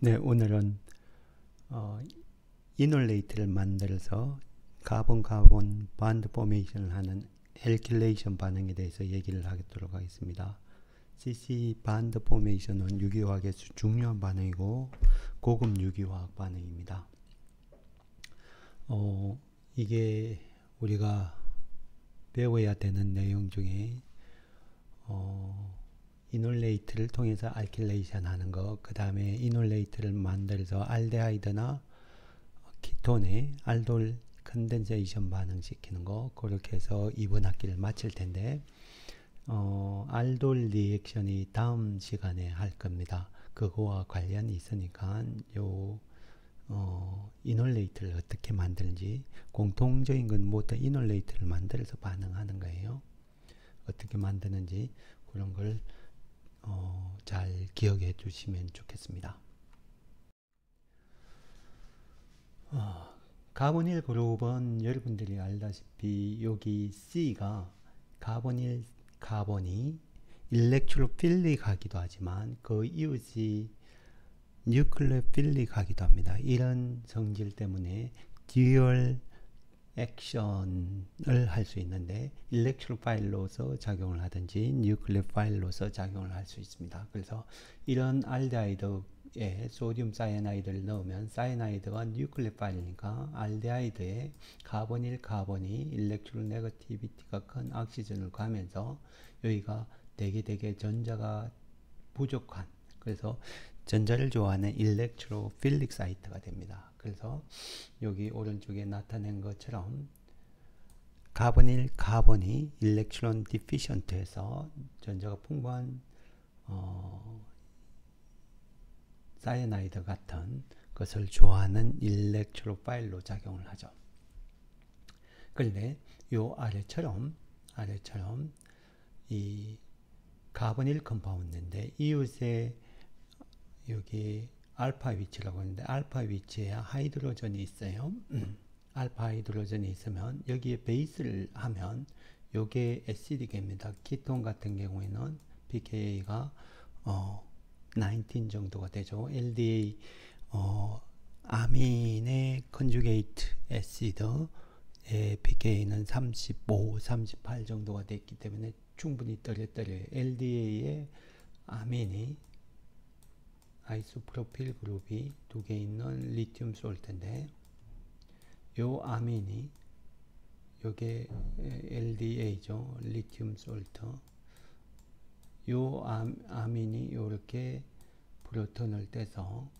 네, 오늘은 어, enolate를 만들어서 carbon carbon bond formation을 하는 alkylation 반응에 대해서 얘기를 하도록 하겠습니다. CC 반드 포메이션은 유기화학에서 중요한 반응이고 고급 유기화학 반응입니다. 어, 이게 우리가 배워야 되는 내용 중에 어, enolate를 통해서 alkylation 하는 거, 그 다음에 enolate를 만들어서 알데하이드나 ketone의 aldol condensation 반응시키는 거, 그렇게 해서 이번 학기를 마칠 텐데, 어, aldol reaction이 다음 시간에 할 겁니다. 그거와 관련이 있으니까 요 어, enolate를 어떻게 만드는지 공통적인 건 모두 enolate를 만들어서 반응하는 거예요. 어떻게 만드는지 그런 걸 어, 잘 기억해 주시면 좋겠습니다. 어, carbonyl group은 여러분들이 알다시피 여기 C가 carbonyl carbon이 electrophilic하기도 하지만 그 이웃이 nucleophilic하기도 합니다. 이런 성질 때문에 dual 액션을 할 수 있는데 electrophile로서 작용을 하든지 nucleophile로서 작용을 할 수 있습니다. 그래서 이런 알데하이드에 sodium cyanide를 넣으면 cyanide가 nucleophile이니까 알데하이드에 carbonyl carbon이 electronegativity가 큰 악시전을 가면서 여기가 되게 되게 전자가 부족한 그래서 전자를 좋아하는 electrophilic site가 됩니다. 그래서 여기 오른쪽에 나타낸 것처럼 carbonyl carbon이 electron deficient해서 전자가 풍부한 어, cyanide 같은 것을 좋아하는 electrophile로 작용을 하죠. 그런데 요 아래처럼 아래처럼 이 carbonyl compound인데 이웃에 여기 알파 위치라고 하는데 알파 위치에 hydrogen이 있어요. 알파 hydrogen이 있으면 여기에 base를 하면 요게 acidic해집니다. ketone 같은 경우에는 pKa가 어, 19 정도가 되죠. LDA 어, 아민의 conjugate acid의 pKa는 35, 38 정도가 됐기 때문에 충분히 떨어뜨려요. LDA의 아민이 isopropyl group이 두 개 있는 lithium salt인데 요 아민이 요게 LDA죠. lithium salt. 요 아민이 요렇게 proton을 떼서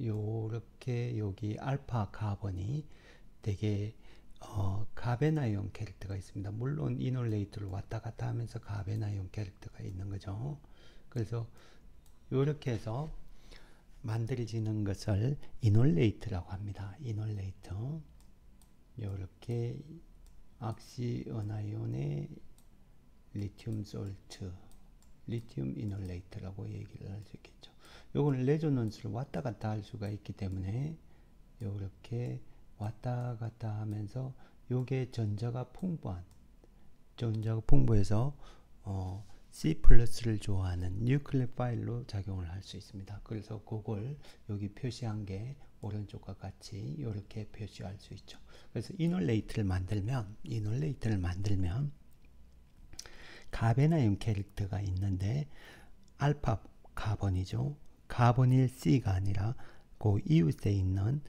요렇게 여기 알파 carbon이 되게 어, carbanion character가 있습니다. 물론 enolate를 왔다 갔다 하면서 carbanion character가 있는 거죠. 그래서 요렇게 해서 만들어지는 것을 enolate라고 합니다. enolate. 이렇게 oxyanion의 lithium salt, lithium enolate라고 얘기를 할 수 있겠죠. 요거는 resonance를 왔다 갔다 할 수가 있기 때문에 이렇게 왔다 갔다 하면서 요게 전자가 풍부한 전자가 풍부해서 어, C 플러스를 좋아하는 nucleophile로 작용을 할 수 있습니다. 그래서 그걸 여기 표시한 게 오른쪽과 같이 이렇게 표시할 수 있죠. 그래서 enolate를 만들면 enolate를 만들면 carbanion character가 있는데 알파 carbon이죠. carbonyl C가 아니라 그 이웃에 있는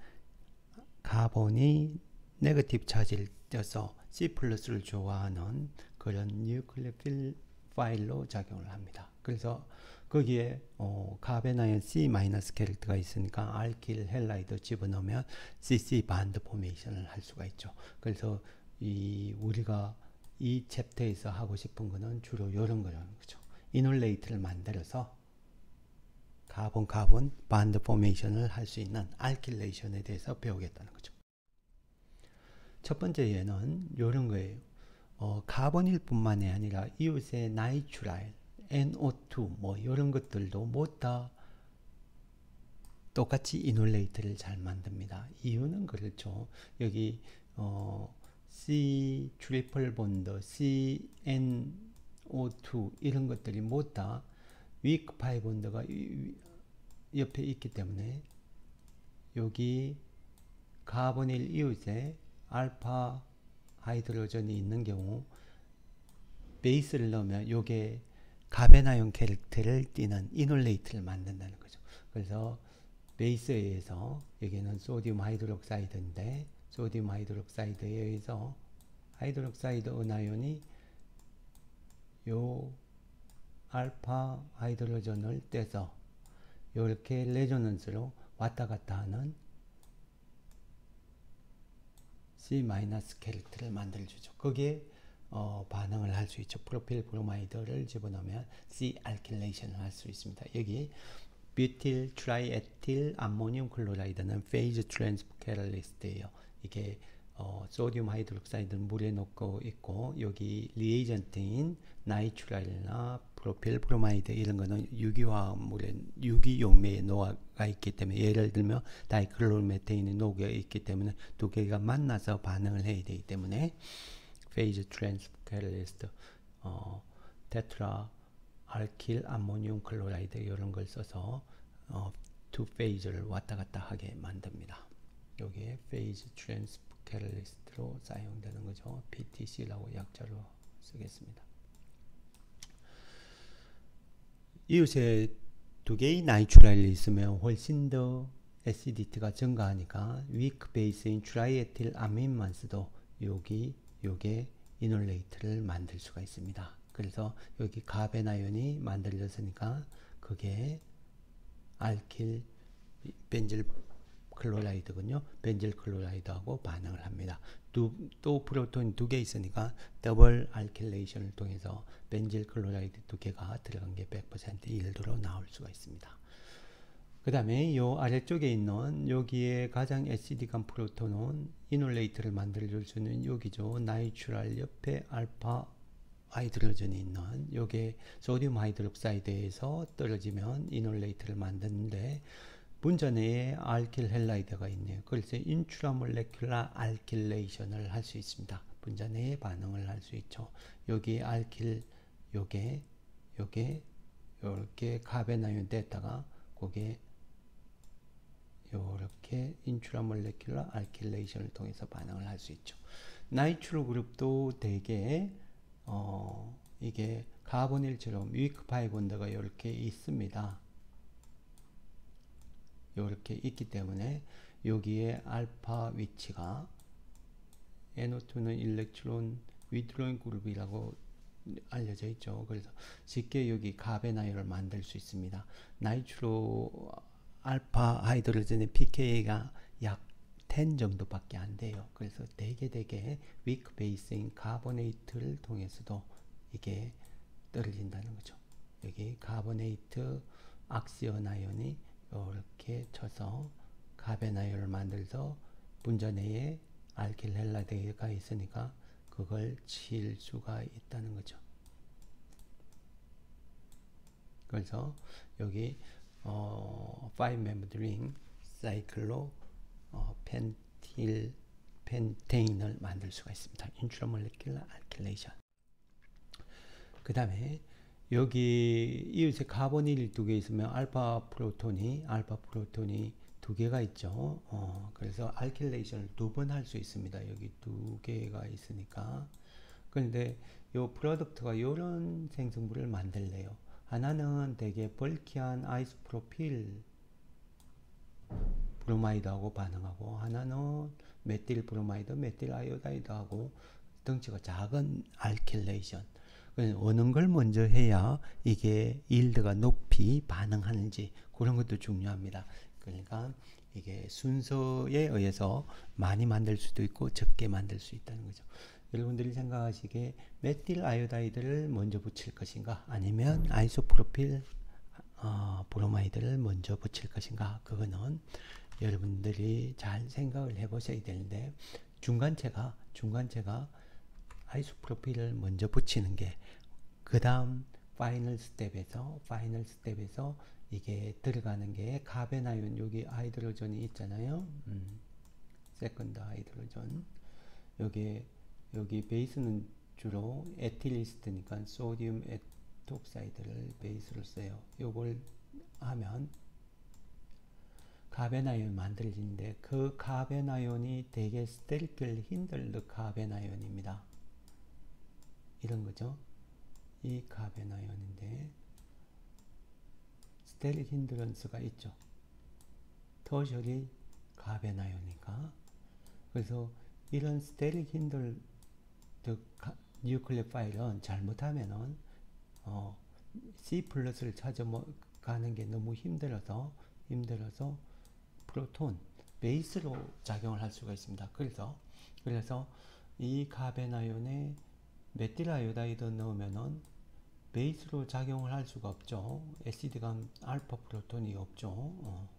carbon이 negative charge를 띠어서 C 플러스를 좋아하는 그런 nucleophile로 작용을 합니다. 그래서 거기에 어, carbanion의 C 마이너스 character가 있으니까 alkyl halide 집어넣으면 CC 반드 포메이션을 할 수가 있죠. 그래서 이 우리가 이 chapter에서 하고 싶은 거는 주로 이런 거라는 거죠. enolate를 만들어서 carbon carbon bond formation을 할 수 있는 alkylation에 대해서 배우겠다는 거죠. 첫 번째 예는 이런 거예요. 어, carbonyl 뿐만이 아니라 이웃의 nitrile, NO2 뭐 이런 것들도 모두 다 똑같이 enolate를 잘 만듭니다. 이유는 그렇죠. 여기 어, C triple bond, CNO2 이런 것들이 모두 다 weak pi bond가 옆에 있기 때문에 여기 carbonyl 이웃에 알파 hydrogen이 있는 경우 base를 넣으면 요게 carbanion character를 띠는 enolate를 만든다는 거죠. 그래서 base에 의해서 여기는 sodium hydroxide인데 sodium hydroxide에 의해서 hydroxide anion이 요 알파 hydrogen을 떼서 이렇게 resonance로 왔다 갔다 하는 C- character를 만들어주죠. 거기에 어, 반응을 할 수 있죠. propyl bromide를 집어넣으면 C alkylation을 할 수 있습니다. 여기 butyl triethyl ammonium chloride는 phase transfer catalyst예요. 이게 어, sodium hydroxide는 물에 녹고 있고 여기 reagent인 nitrile이나 propyl bromide 이런 거는 유기화물에 유기용매에 녹아 있기 때문에 예를 들면 dichloromethane이 녹여 있기 때문에 두 개가 만나서 반응을 해야 되기 때문에 phase transfer catalyst 어, tetraalkyl ammonium chloride 이런 걸 써서 어, two phase를 왔다 갔다 하게 만듭니다. 여기에 phase transfer catalyst로 사용되는 거죠. PTC라고 약자로 쓰겠습니다. 이웃에 두 개의 nitrile이 있으면 훨씬 더 acidity가 증가하니까 weak base인 triethylamine만 써도 여기 요게 enolate를 만들 수가 있습니다. 그래서 여기 carbanion이 만들어졌으니까 그게 alkyl benzyl chloride군요. benzyl chloride하고 반응을 합니다. 두, 또 proton이 두개 있으니까 double alkylation을 통해서 benzyl chloride 두 개가 들어간 게 100% yield로 나올 수가 있습니다. 그 다음에 요 아래쪽에 있는 여기에 가장 acidic한 proton은 enolate를 만들어줄 수 있는 여기죠. nitrile 옆에 알파 hydrogen이 있는 요게 sodium hydroxide에서 떨어지면 enolate를 만드는데 분자 내에 alkyl halide가 있네요. 그래서 intramolecular alkylation을 할 수 있습니다. 분자 내에 반응을 할 수 있죠. 여기 알킬 요게 요게 요렇게 carbanion 됐다가 거기에 요렇게 intramolecular alkylation을 통해서 반응을 할 수 있죠. nitro group도 대개 어, 이게 carbonyl처럼 weak pi bond가 이렇게 있습니다. 이렇게 있기 때문에 여기에 알파 위치가 NO2는 electron withdrawing group이라고 알려져 있죠. 그래서 쉽게 여기 carbanion을 만들 수 있습니다. nitro 알파 hydrogen의 pK가 약 10 정도밖에 안 돼요. 그래서 되게 되게 위크 베이스인 카보네이트를 통해서도 이게 떨어진다는 거죠. 여기 카보네이트 악시온 아연이 이렇게 쳐서 카베나이온을 만들어서 분자 내에 알킬 헬라데가 있으니까 그걸 칠 수가 있다는 거죠. 그래서 여기 어, 5-membered ring cyclo 어, pentyl pentane을 만들 수가 있습니다. intramolecular alkylation. 그 다음에 여기 이웃에 carbonyl 두개 있으면 알파 proton이 알파 proton이 두 개가 있죠. 어, 그래서 alkylation을 두 번 할 수 있습니다. 여기 두 개가 있으니까. 그런데 요 product가 이런 생성물을 만들래요. 하나는 되게 bulky한 isopropyl bromide하고 반응하고 하나는 methyl bromide, methyl iodide하고 덩치가 작은 alkylation. 어느 걸 먼저 해야 이게 yield가 높이 반응하는지 그런 것도 중요합니다. 그러니까 이게 순서에 의해서 많이 만들 수도 있고 적게 만들 수 있다는 거죠. 여러분들이 생각하시기에 methyl iodide를 먼저 붙일 것인가 아니면 isopropyl 어, bromide를 먼저 붙일 것인가 그거는 여러분들이 잘 생각을 해 보셔야 되는데 중간체가 중간체가 isopropyl을 먼저 붙이는 게 그 다음 final step에서 final step에서 이게 들어가는 게 carbanion 여기 hydrogen이 있잖아요. 음, second hydrogen 여기 여기 base는 주로 에틸리스트니까 소디움 에톡사이드를 베이스로 써요. 요걸 하면 carbanion 만들어지는데 그 carbanion이 대개 sterically hindered carbanion입니다. 이런 거죠. 이 carbanion인데 steric hindrance가 있죠. tertiary carbanion이니까 그래서 이런 steric hindered nucleophile은 잘못하면은 어, C 플러스를 찾아가는 게 너무 힘들어서 힘들어서 proton base로 작용을 할 수가 있습니다. 그래서 그래서 이 carbanion에 methyl iodide 넣으면은 base로 작용을 할 수가 없죠. acidic한 알파 proton이 없죠. 어.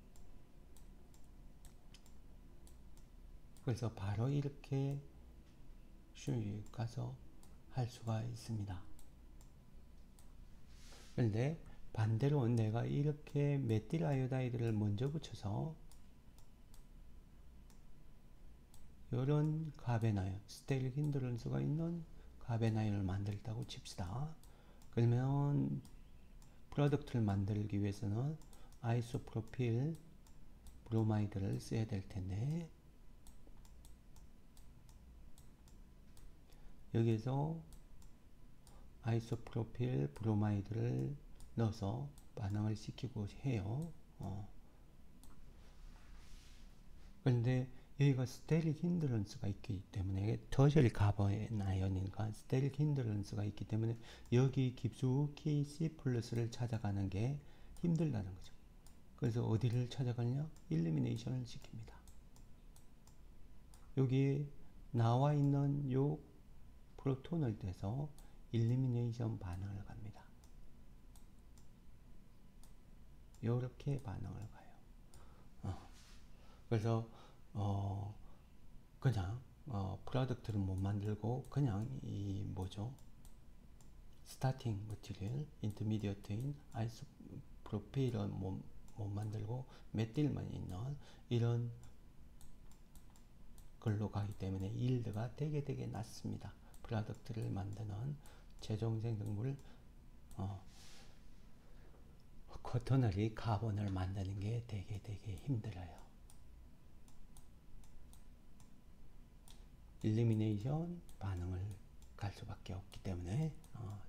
그래서 바로 이렇게 슈 가서 할 수가 있습니다. 그런데 반대로 내가 이렇게 methyl iodide를 먼저 붙여서 이런 carbanion, steric hindrance가 있는 carbanion을 만들다고 칩시다. 그러면 product를 만들기 위해서는 isopropyl bromide를 써야 될 텐데 여기서 isopropyl bromide를 넣어서 반응을 시키고 해요. 어. 그런데 여기가 steric hindrance가 있기 때문에 tertiary carbanion이니까 steric hindrance가 있기 때문에 여기 깊숙이 C 플러스를 찾아가는 게 힘들다는 거죠. 그래서 어디를 찾아가냐? 일리미네이션을 시킵니다. 여기 나와 있는 요 프로톤을 떼서 일리미네이션 반응을 갑니다. 이렇게 반응을 가요. 어. 그래서 어 그냥 어 product를 못 만들고 그냥 이 뭐죠? starting material intermediate인 isopropyl은 못, 못 만들고 methyl만 있는 이런 걸로 가기 때문에 yield가 되게 되게 낮습니다. product를 만드는 최종 생성물 어, quaternary carbon을 만드는 게 되게 되게 힘들어요. elimination 반응을 갈 수밖에 없기 때문에 어,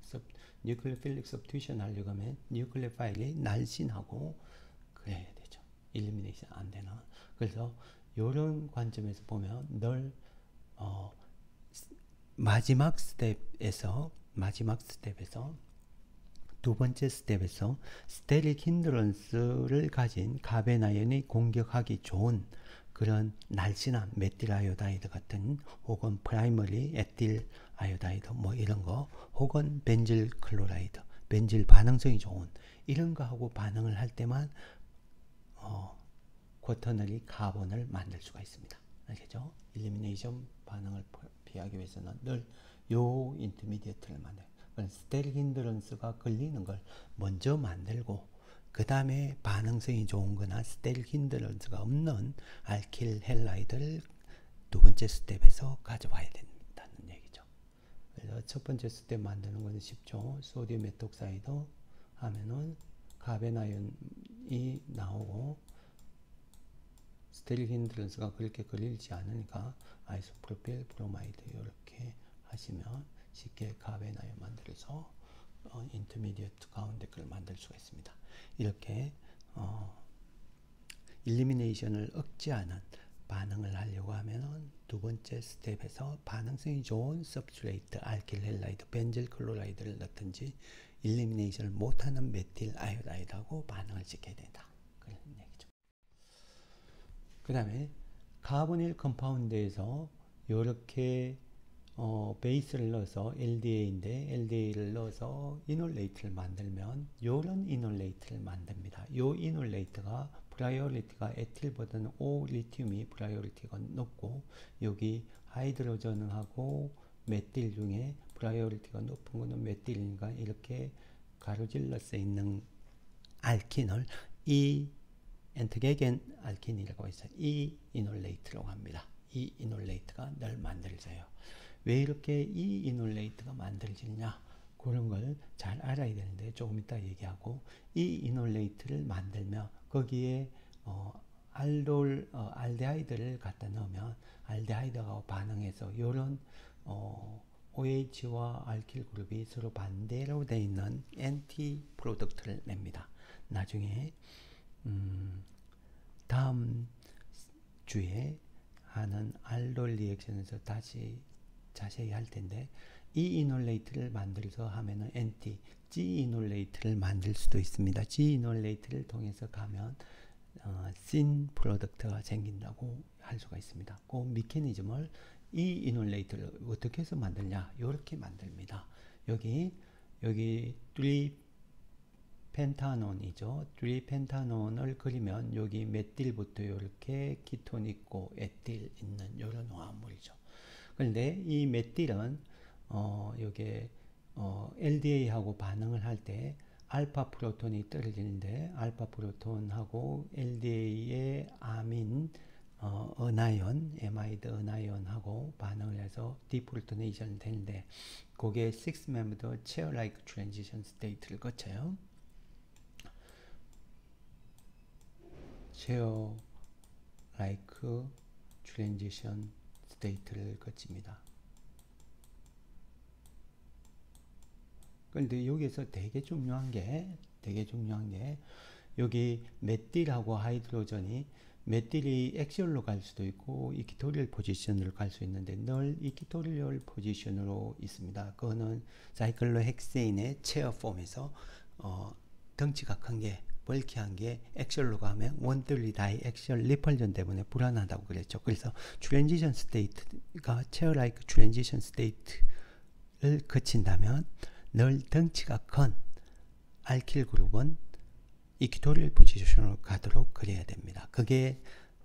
nucleophilic substitution 하려고 하면 nucleophile이 날씬하고 그래야 되죠. elimination 안 되나. 그래서 이런 관점에서 보면 늘 어, 마지막 스텝에서 마지막 스텝에서 두 번째 스텝에서 steric hindrance를 가진 carbanion이 공격하기 좋은 그런 날씬한 methyl iodide 같은 혹은 primary ethyl iodide 뭐 이런 거 혹은 benzyl chloride benzyl 반응성이 좋은 이런 거하고 반응을 할 때만 어, quaternary carbon을 만들 수가 있습니다. 알겠죠? elimination 반응을 피하기 위해서는 늘 요 intermediate를 만들어요. steric hindrance가 걸리는 걸 먼저 만들고 그 다음에 반응성이 좋은 거나 steric hindrance가 없는 alkyl halide를 두 번째 step에서 가져와야 된다는 얘기죠. 그래서 첫 번째 스텝 만드는 것은 쉽죠. sodium methoxide 하면은 carbanion이 나오고 steric hindrance가 그렇게 걸리지 않으니까 isopropyl bromide 이렇게 하시면 쉽게 carbanion 만들어서 어, intermediate 가운데 걸 만들 수가 있습니다. 이렇게 어, elimination을 억제하는 반응을 하려고 하면은 두 번째 step에서 반응성이 좋은 substrate alkyl halide benzyl chloride를 넣든지 elimination을 못하는 methyl iodide하고 반응을 시켜야 된다. 그런 얘기죠. 그 다음에 carbonyl compound에서 이렇게 어, base를 넣어서 LDA인데 LDA를 넣어서 enolate를 만들면 요런 enolate를 만듭니다. 요 enolate가 priority가 에틸보다는 O 리튬이 priority가 높고 여기 hydrogen하고 메틸 중에 priority가 높은 거는 메틸이니까 이렇게 가로질러서 있는 alkene을 E entgegen alkene이라고 해서 E enolate라고 합니다. E enolate가 늘 만들어져요. 왜 이렇게 E enolate가 만들어지냐 그런 걸 잘 알아야 되는데 조금 이따 얘기하고 E enolate를 만들며 거기에 어, aldol 어, 알데하이드를 갖다 넣으면 알데하이드가 반응해서 이런 어, OH와 알킬 그룹이 서로 반대로 되어 있는 NT 프로덕트를 냅니다. 나중에 음, 다음 주에 하는 aldol reaction에서 다시 자세히 할 텐데 E enolate를 만들어서 하면은 NT Z enolate를 만들 수도 있습니다. G 이놀레이트를 통해서 가면 어, syn product가 생긴다고 할 수가 있습니다. 그 mechanism을 E enolate를 어떻게 해서 만들냐? 이렇게 만듭니다. 여기 여기 3 pentanone이죠. 3 pentanone을 그리면 여기 메틸부터 이렇게 키톤 있고 에틸 있는 이런 화합물이죠. 그런데 이 메틸은 어, 여기 어, LDA하고 반응을 할 때 알파 proton이 떨어지는데 알파 proton하고 LDA의 아민 어, anion, amide anion하고 반응을 해서 deprotonation 되는데 그게 6 member chair-like transition state를 거쳐요. State를 거칩니다. 그런데 여기서 되게 중요한 게 되게 중요한 게 여기 메틸하고 hydrogen이 메틸이 axial로 갈 수도 있고 equatorial position으로 갈 수 있는데 늘 equatorial position으로 있습니다. 그거는 cyclohexane의 chair form에서 어, 덩치가 큰 게 bulky한 게 axial로 가면 one three diaxial repulsion 때문에 불안하다고 그랬죠. 그래서 transition state가 chair-like transition state를 거친다면 늘 덩치가 큰 알킬 그룹은 equatorial position으로 가도록 그려야 됩니다. 그게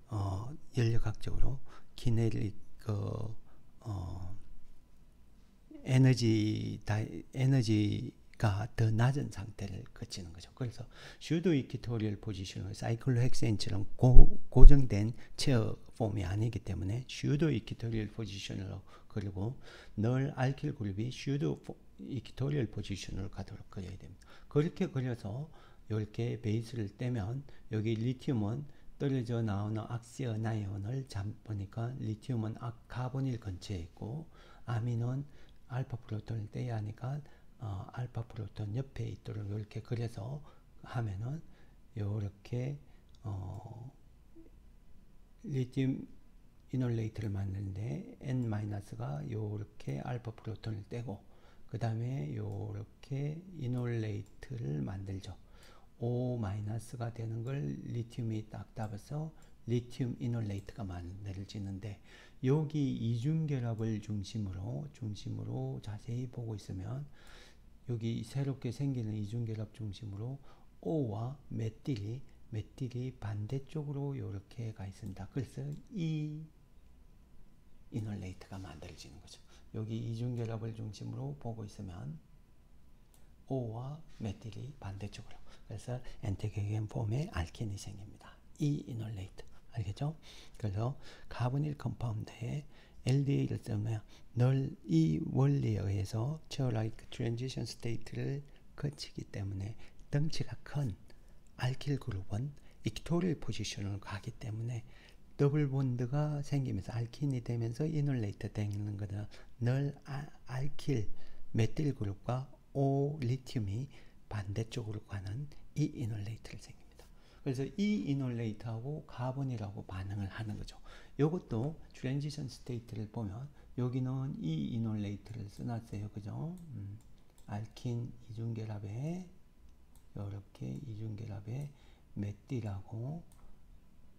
어, 열역학적으로 kinetic 그 어, 에너지 다 에너지가 더 낮은 상태를 거치는 거죠. 그래서 pseudo equatorial position은 cyclohexane처럼 고, 고정된 chair form이 아니기 때문에 pseudo equatorial position으로 그리고 늘 알킬 그룹이 pseudo equatorial position으로 가도록 그려야 됩니다. 그렇게 그려서 이렇게 base를 떼면 여기 리튬은 떨어져 나오는 oxyanion을 잡으니까 리튬은 carbonyl 근처에 있고 아민은 알파 proton을 떼야 하니까 어, 알파 proton 옆에 있도록 이렇게 그려서 하면은 이렇게 어, lithium enolate를 만드는데 N-가 이렇게 알파 proton을 떼고 그 다음에 이렇게 enolate를 만들죠. O-가 되는 걸 리튬이 딱 따라서 lithium enolate가 만들어지는데 여기 이중 결합을 중심으로 중심으로 자세히 보고 있으면 여기 새롭게 생기는 이중결합 중심으로 O와 메틸이 메틸이 반대쪽으로 이렇게 가 있습니다. 그래서 E enolate가 만들어지는 거죠. 여기 이중결합을 중심으로 보고 있으면 O와 메틸이 반대쪽으로 그래서 entgegen form의 alkene이 생깁니다. E enolate 알겠죠? 그래서 carbonyl compound에 LDA를 쓰면 늘 이 원리에 의해서 chair-like transition state를 거치기 때문에 덩치가 큰 알킬 그룹은 equatorial position으로 가기 때문에 double bond가 생기면서 alkene이 되면서 enolate 되는 거는 늘 아, 알킬 메틸 그룹과 O 리튬이 반대쪽으로 가는 E enolate를 생깁니다. 그래서 E enolate하고 carbonyl하고 반응을 하는 거죠. 이것도 transition state를 보면 여기는 이 이놀레이트를 써놨어요. 그죠? 음, 알킨 이중결합에 이렇게 이중결합에 메틸하고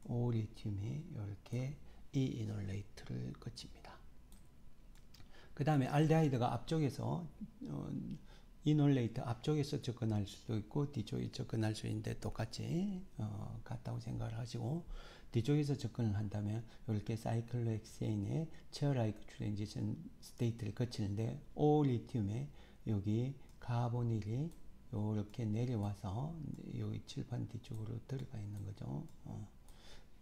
오리튬이 이렇게 이 이놀레이트를 거칩니다. 그 다음에 알데하이드가 앞쪽에서 어, 이놀레이트 앞쪽에서 접근할 수도 있고 뒤쪽에 접근할 수 있는데 똑같이 어, 같다고 생각을 하시고 뒤쪽에서 접근을 한다면 이렇게 사이클로헥세인의 chair-like transition state를 거치는데 O리튬에 여기 카보닐이 이렇게 내려와서 여기 칠판 뒤쪽으로 들어가 있는 거죠. 어,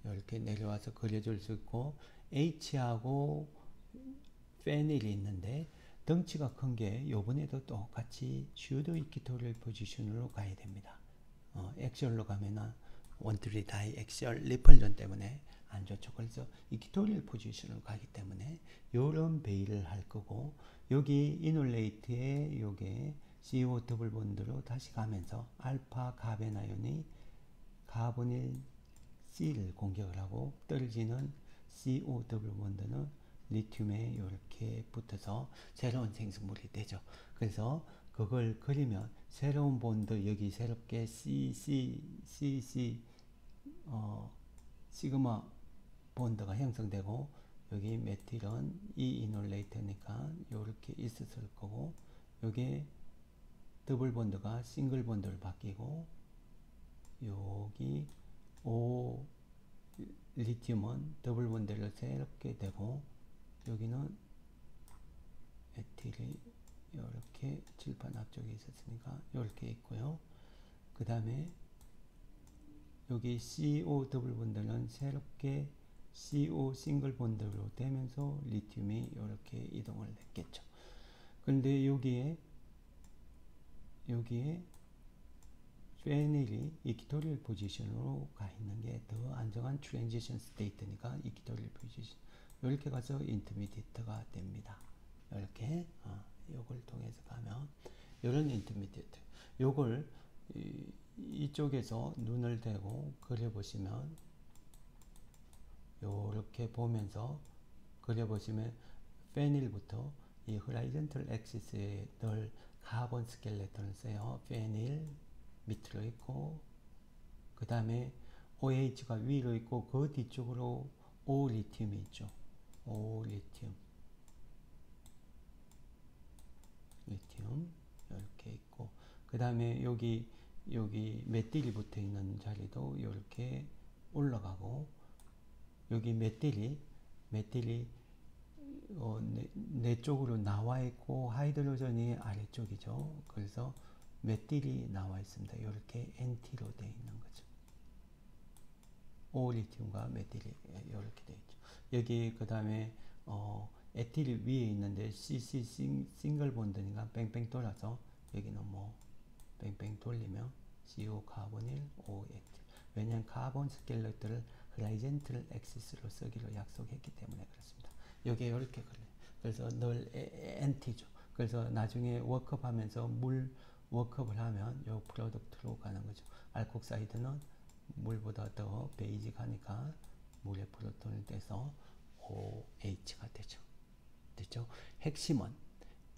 이렇게 내려와서 그려줄 수 있고 H하고 페닐이 있는데 덩치가 큰 게 요번에도 똑같이 pseudo equatorial position으로 가야 됩니다. 어, 액션로 가면은 1,3-diaxial repulsion 때문에 안 좋죠. 그래서 equatorial position으로 가기 때문에 요런 배열을 할 거고 여기 enolate에 요게 CO 더블 본드로 다시 가면서 알파 anion이 카보닐 C를 공격을 하고 떨어지는 CO 더블 본드는 리튬에 이렇게 붙어서 새로운 생성물이 되죠. 그래서 그걸 그리면 새로운 본드 여기 새롭게 C, C, C, C 어, sigma bond가 형성되고 여기 메틸은 이 enolate니까 이렇게 있었을 거고 여기 double bond가 single bond로 바뀌고 여기 O 리튬은 double bond로 새롭게 되고 여기는 에틸이 이렇게 칠판 앞쪽에 있었으니까 이렇게 있고요. 그 다음에 여기 CO 더블 본드는 새롭게 CO 싱글 본드로 되면서 리튬이 이렇게 이동을 했겠죠. 그런데 여기에 여기에 페닐이 equatorial position으로 가 있는 게 더 안정한 transition state니까 equatorial position 이렇게 가서 intermediate가 됩니다. 이렇게 어, 요걸 통해서 가면 이런 intermediate 요걸 이, 이쪽에서 눈을 대고 그려보시면 요렇게 보면서 그려보시면 페닐부터 이 horizontal axis에 늘 carbon skeleton을 써요. 페닐 밑으로 있고 그 다음에 OH가 위로 있고 그 뒤쪽으로 O 리튬이 있죠. O 리튬 리튬 이렇게 있고 그 다음에 여기 여기 메틸이 붙어 있는 자리도 이렇게 올라가고 여기 메틸이 메틸이 어, 내, 내 쪽으로 나와 있고 하이드로전이 아래쪽이죠. 그래서 메틸이 나와 있습니다. 이렇게 anti로 되어 있는 거죠. O리튬과 메틸이 이렇게 되어 있죠. 여기 그 다음에 어, 에틸이 위에 있는데 CC 싱글 본드니까 뺑뺑 돌아서 여기는 뭐 뺑뺑 돌리면 CO 카보닐 O 에틸 왜냐하면 carbon skeleton을 horizontal axis로 쓰기로 약속했기 때문에 그렇습니다. 여기에 이렇게 그래요. 그래서 늘 anti죠. 그래서 나중에 work-up 하면서 물 work-up을 하면 요 product로 가는 거죠. alkoxide는 물보다 더 basic하니까 물의 proton을 떼서 OH가 되죠. 됐죠? 핵심은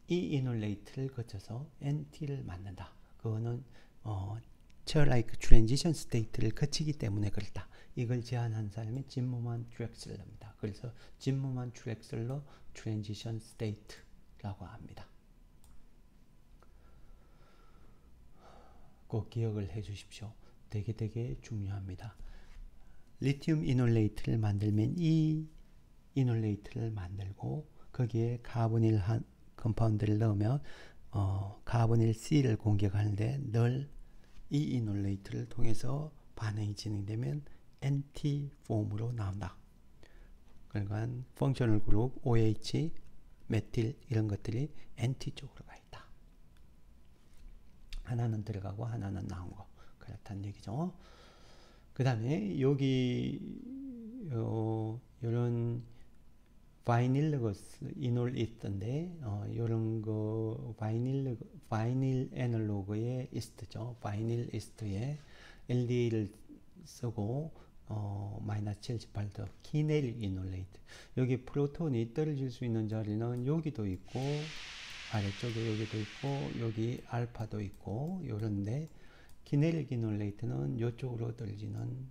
이 enolate를 거쳐서 anti를 만든다. 그거는 어, chair-like transition state를 거치기 때문에 그렇다. 이걸 제안한 사람이 Zimmerman Traxler입니다. 그래서 Zimmerman Traxler transition state라고 합니다. 꼭 기억을 해 주십시오. 되게 되게 중요합니다. 리튬 enolate를 만들면 이 enolate를 만들고 거기에 카보닐 한 compound를 넣으면 어, 카보닐 C를 공격하는데 늘 이 enolate를 통해서 반응이 진행되면 NT 폼으로 나온다. 그러니까 functional group OH, 메틸 이런 것들이 anti 쪽으로 가 있다. 하나는 들어가고 하나는 나온 거 그렇다는 얘기죠. 그 다음에 여기 요, 요런 vinylogous enol 있던데 어, 요런 거 vinyl vinyl analog의 ester죠. vinyl ester에 LDA를 쓰고 어, 마이너스 78도 kinetic enolate 여기 proton이 떨어질 수 있는 자리는 여기도 있고 아래쪽에 여기도 있고 여기 알파도 있고 요런데 kinetic enolate는 이쪽으로 떨어지는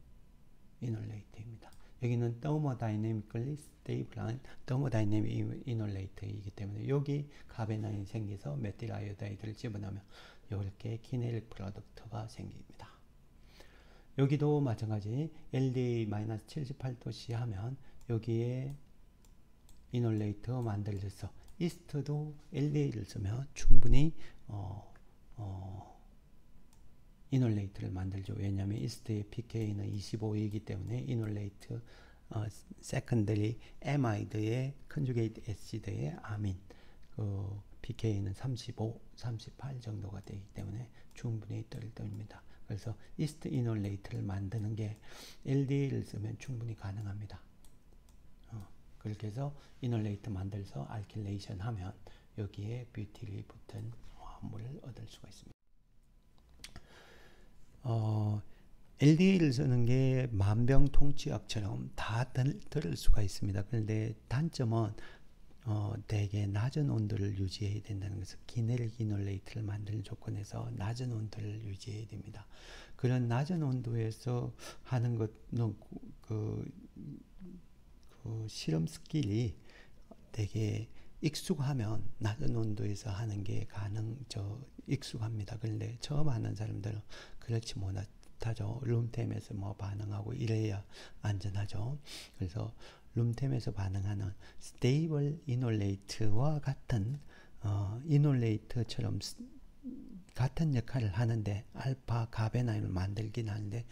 enolate입니다. 여기는 thermodynamically stable한 thermodynamic enolate이기 때문에 여기 carbanion이 생겨서 methyl iodide를 집어넣으면 이렇게 kinetic product가 생깁니다. 여기도 마찬가지 LDA-78도씨 하면 여기에 enolate 만들어서 이스트도 LDA를 쓰면 충분히 어, 어, enolate를 만들죠. 왜냐하면 ester의 pKa는 25이기 때문에 enolate 어, secondary amide의 conjugate acid의 아민 그 pKa는 35, 38 정도가 되기 때문에 충분히 떨립니다. 그래서 ester enolate를 만드는 게 LDA를 쓰면 충분히 가능합니다. 어, 그렇게 해서 enolate 만들어서 alkylation 하면 여기에 뷰틸이 붙은 화합물을 얻을 수가 있습니다. 어, LDA를 쓰는 게 만병통치약처럼 다 들, 을 수가 있습니다. 그런데 단점은 어, 대개 낮은 온도를 유지해야 된다는 것은 kinetic enolate를 만드는 조건에서 낮은 온도를 유지해야 됩니다. 그런 낮은 온도에서 하는 것은 그, 그 실험 skill이 되게 익숙하면 낮은 온도에서 하는 게 가능 저 익숙합니다. 그런데 처음 하는 사람들은 그렇지 못하죠. room temp에서 뭐 반응하고 이래야 안전하죠. 그래서 room temp에서 반응하는 stable enolate와 같은 어, enolate처럼 같은 역할을 하는데 alpha carbanion을 만들긴 하는데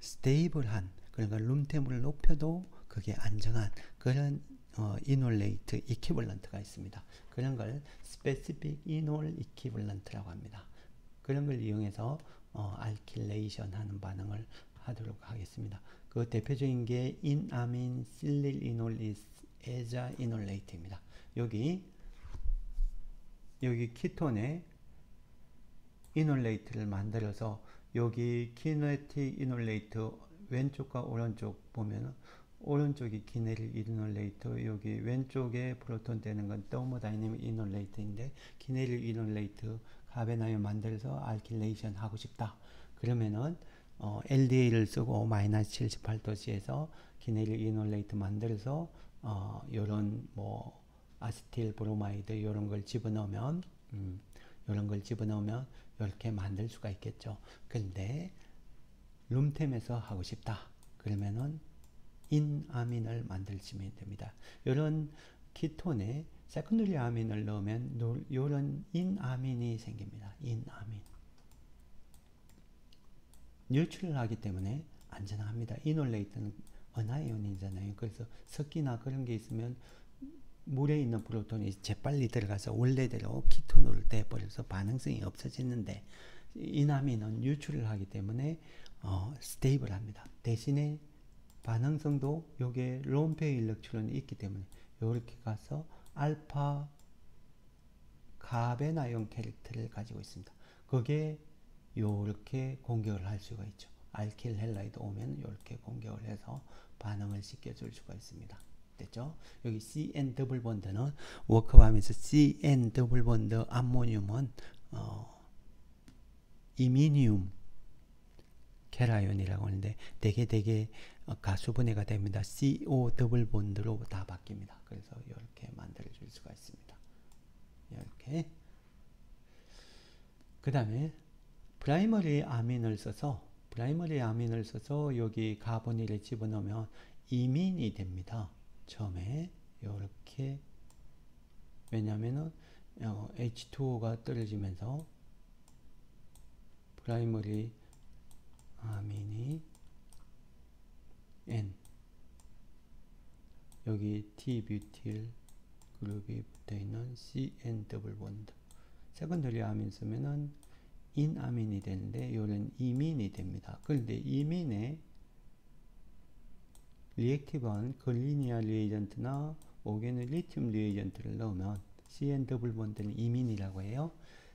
stable한 그러니까 room temp를 높여도 그게 안정한 그런 어, enolate equivalent가 있습니다. 그런 걸 specific enol equivalent라고 합니다. 그런 걸 이용해서 어, alkylation 하는 반응을 하도록 하겠습니다. 그 대표적인 게 enamine silyl enol ether aza enolate입니다. 여기 여기 ketone에 enolate를 만들어서 여기 kinetic enolate 왼쪽과 오른쪽 보면 오른쪽이 kinetic enolate 여기 왼쪽에 proton 되는 건 thermodynamic enolate인데 kinetic enolate carbanion 만들어서 alkylation 하고 싶다. 그러면은 어, LDA를 쓰고 마이너스 78도씨에서 kinetic enolate 만들어서 어, 요런 뭐 acetyl bromide 요런 걸 집어넣으면 음, 요런 걸 집어넣으면 이렇게 만들 수가 있겠죠. 근데 room temp에서 하고 싶다. 그러면은 enamine을 만들시면 됩니다. 이런 ketone에 secondary 아민을 넣으면 이런 enamine이 생깁니다. Enamine. Neutral하기 때문에 안전합니다. enolate는 anion이잖아요. 그래서 습기나 그런 게 있으면 물에 있는 proton이 재빨리 들어가서 원래대로 ketone으로 돼버려서 반응성이 없어지는데 enamine은 neutral하기 때문에 어, stable합니다. 대신에 반응성도 요게 lone pair electron이 있기 때문에 이렇게 가서 alpha carbanion character를 가지고 있습니다. 그게 요렇게 공격을 할 수가 있죠. alkyl halide 오면 이렇게 공격을 해서 반응을 시켜줄 수가 있습니다. 됐죠? 여기 CN 더블 본드는 워크하면서 CN 더블 본드 암모늄은 어, iminium cation이라고 하는데 되게 되게 가수분해가 됩니다. CO 더블 본드로 다 바뀝니다. 그래서 이렇게 만들어 줄 수가 있습니다. 이렇게 그 다음에 primary 아민을 써서 primary 아민을 써서 여기 carbonyl을 집어넣으면 imine이 됩니다. 처음에 이렇게 왜냐면은 어, H2O가 떨어지면서 primary 아민이 N 여기 t-butyl group이 붙어있는 CN double bond secondary 아민 쓰면은 enamine이 되는데 이거는 imine이 됩니다. 그런데 imine에 reactive한 Grignard reagent나 organolithium reagent를 넣으면 CN 더블 본드는 이민이라고 해요.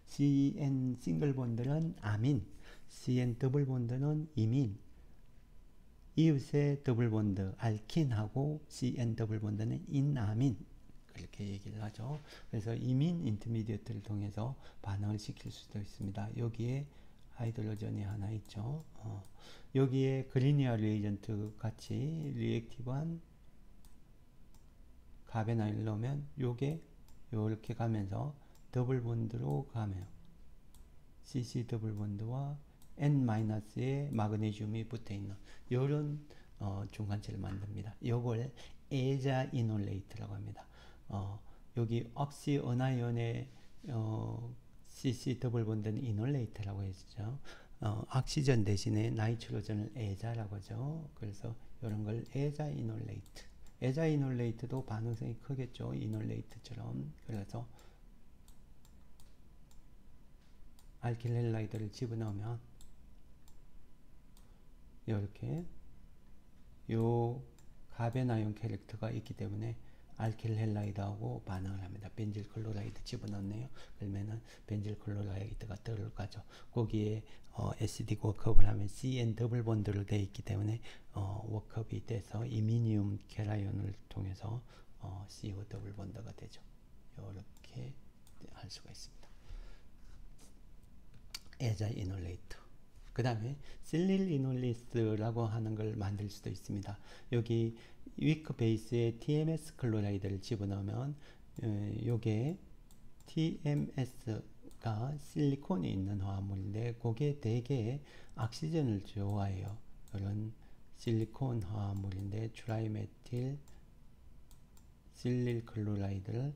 CN 싱글 본드는 아민, CN 더블 본드는 이민. 이웃의 더블 본드 알킨하고 CN 더블 본드는 인아민 그렇게 얘기를 하죠. 그래서 imine intermediate를 통해서 반응을 시킬 수도 있습니다. 여기에 hydrogen이 하나 있죠. 어, 여기에 Grignard reagent 같이 reactive한 carbanion을 넣으면 요게 요렇게 가면서 double bond로 가면 CC 더블 본드와 N-의 마그네슘이 붙어 있는 요런 어, 중간체를 만듭니다. 요걸 aza enolate라고 합니다. 어, 여기 oxy anion의 어, CC 더블 본드는 이놀레이트라고 했죠. 어, 악시전 대신에 nitrogen을 aza라고 하죠. 그래서 이런 걸 aza enolate. Aza enolate도 반응성이 크겠죠. Enolate처럼. 그래서 alkyl halide를 집어넣으면 이렇게 요 carbanion character가 있기 때문에 Alkyl halide하고 반응을 합니다. Benzyl chloride 집어넣네요. 그러면은 benzyl chloride가 들어가죠. 거기에 어, SD 워크업을 하면 CN 더블 본드로 되어 있기 때문에 어, workup이 돼서 iminium cation을 통해서 어, CO 더블 본드가 되죠. 이렇게 할 수가 있습니다. Aza enolate. 그 다음에 silyl enol ether라고 하는 걸 만들 수도 있습니다. 여기 위크 베이스에 TMS 클로라이드를 집어넣으면 요게 TMS가 실리콘이 있는 화합물인데 그게 대개 악시전을 좋아해요. 이런 실리콘 화합물인데 트라이메틸 실릴 클로라이드를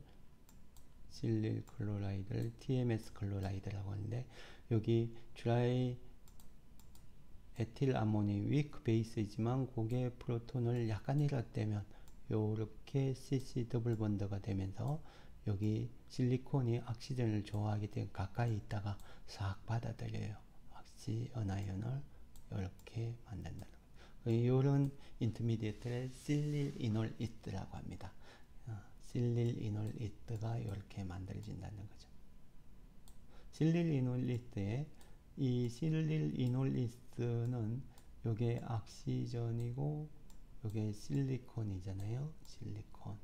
실릴 클로라이드를 TMS 클로라이드라고 하는데 여기 tri 에틸 아민이 weak base이지만 고게 프로톤을 약간이라도 떼면 요렇게 CC 더블 본드가 되면서 여기 실리콘이 악시전을 좋아하기 때문에 가까이 있다가 싹 받아들여요. oxy anion을 이렇게 만든다는 거예요. 요런 intermediate를 silyl enolate라고 합니다. 어, silyl enolate가 이렇게 만들어진다는 거죠. silyl enolate에 이 silyl enolate는 요게 악시전이고 요게 실리콘이잖아요. 실리콘.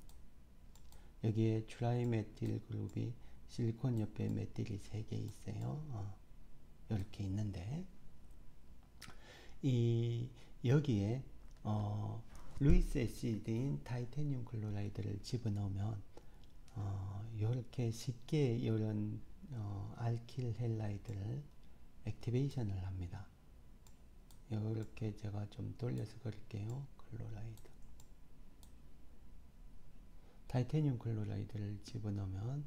여기에 trimethyl 그룹이 실리콘 옆에 메틸이 3개 있어요. 어, 이렇게 있는데 이 여기에 어, Lewis acid인 titanium chloride를 집어넣으면 어, 이렇게 쉽게 이런 어, alkyl halide를 activation을 합니다. 이렇게 제가 좀 돌려서 그릴게요. chloride. Titanium chloride를 집어넣으면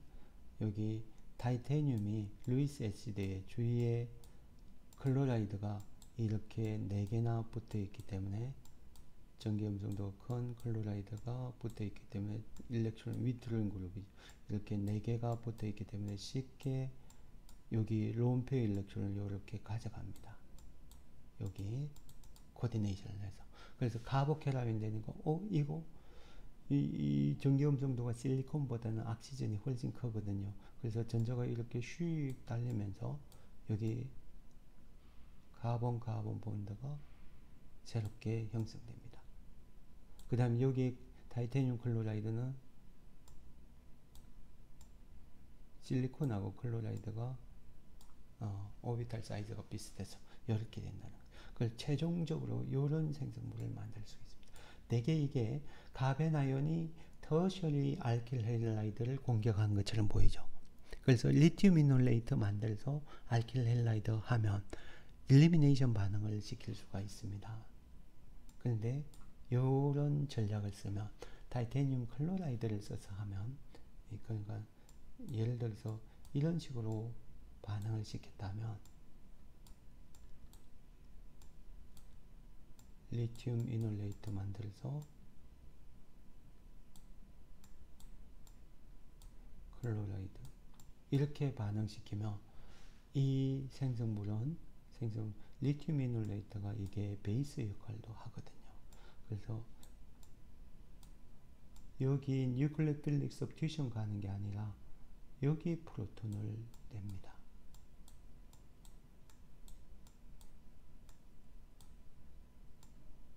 여기 titanium이 Lewis acid의 주위에 chloride가 이렇게 4개나 붙어 있기 때문에 전기 음성도 큰 chloride가 붙어 있기 때문에 electron withdrawing group이 이렇게 4개가 붙어 있기 때문에 쉽게 여기 lone pair electron을 이렇게 가져갑니다. 여기 coordination을 해서 그래서 카보케라민 되니까 어 이거 이, 이 전기 음성도가 실리콘보다는 악시전이 훨씬 크거든요. 그래서 전자가 이렇게 슉 달리면서 여기 carbon carbon bond가 새롭게 형성됩니다. 그 다음 여기 titanium chloride는 실리콘하고 chloride가 어, orbital 사이즈가 비슷해서 그걸 최종적으로 이런 생성물을 만들 수 있습니다. 대개 이게 carbanion이 tertiary alkyl halide를 공격한 것처럼 보이죠. 그래서 리튬 enolate 만들어서 alkyl halide 하면 elimination 반응을 시킬 수가 있습니다. 그런데 이런 전략을 쓰면 titanium chloride를 써서 하면 그러니까 예를 들어서 이런 식으로 반응을 시켰다면 리튬 enolate 만들어서 chloride 이렇게 반응시키면 이 생성물은 생성 리튬 enolate가 이게 base 역할도 하거든요. 그래서 여기 nucleophilic substitution 가는 게 아니라 여기 프로톤을 뗍니다.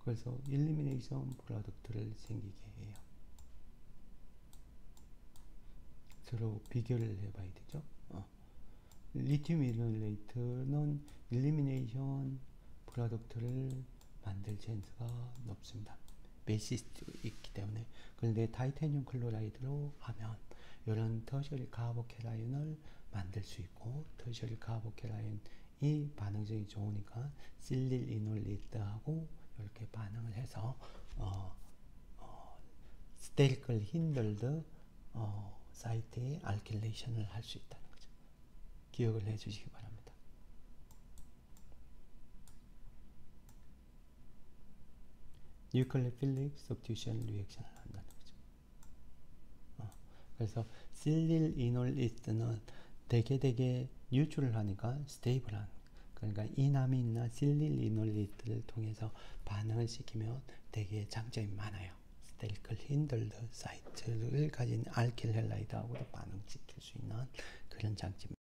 그래서 elimination product를 생기게 해요. 서로 비교를 해봐야 되죠. 어. 리튬 enolate는 elimination product를 만들 찬스가 높습니다. basicity도 있기 때문에 그런데 titanium chloride로 하면 이런 터셔리 카보케라인을 만들 수 있고 터셔리 카보케라인이 반응성이 좋으니까 silyl enolate하고 이렇게 반응을 해서 어, 어, sterically hindered 어, site의 alkylation을 할 수 있다는 거죠. 기억을 해 주시기 바랍니다. nucleophilic substitution reaction을 한다는 거죠. 어, 그래서 silyl enolate는 되게 되게 neutral하니까 stable한 그 그러니까 enamine이나 silyl enolate를 통해서 반응을 시키면 되게 장점이 많아요. 스테리클 힌들드 사이트를 가진 알킬 헬라이드하고도 반응시킬 수 있는 그런 장점.